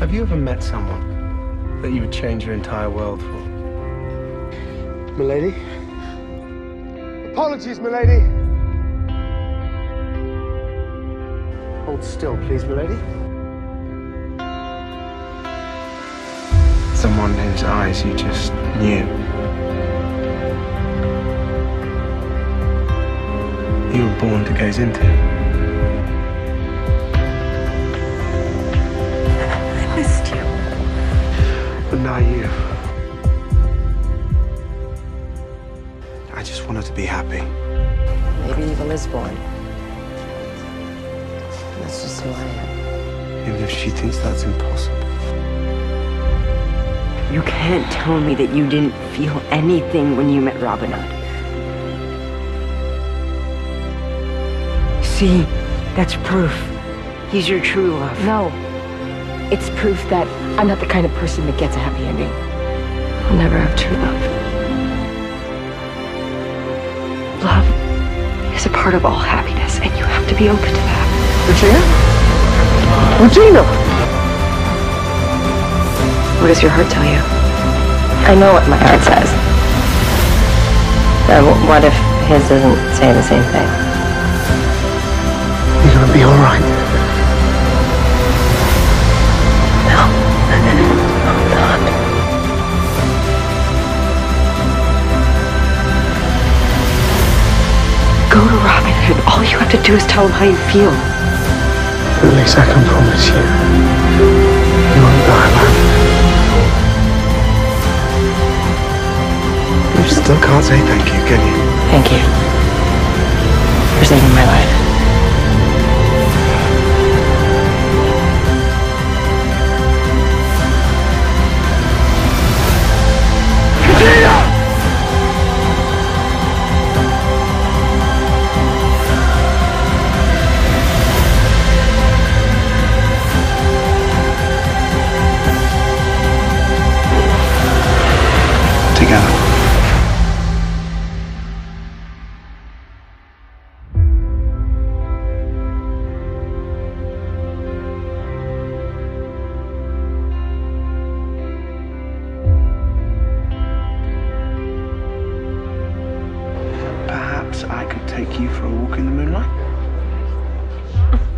Have you ever met someone that you would change your entire world for? Milady? Apologies, milady. Hold still, please, milady. Someone whose eyes you just knew. You were born to gaze into. But now you. I just wanted to be happy. Maybe Eva is born. That's just who I am. Even if she thinks that's impossible. You can't tell me that you didn't feel anything when you met Robin Hood. See, that's proof. He's your true love. No. It's proof that I'm not the kind of person that gets a happy ending. I'll never have true love. Love is a part of all happiness, and you have to be open to that. Regina? Regina! What does your heart tell you? I know what my heart says. And what if his doesn't say the same thing? You're gonna be alright. Have to do is tell him how you feel. At least I can promise you. You won't die alone. You still can't say thank you, can you? Thank you for saving my life. Together. Perhaps I could take you for a walk in the moonlight?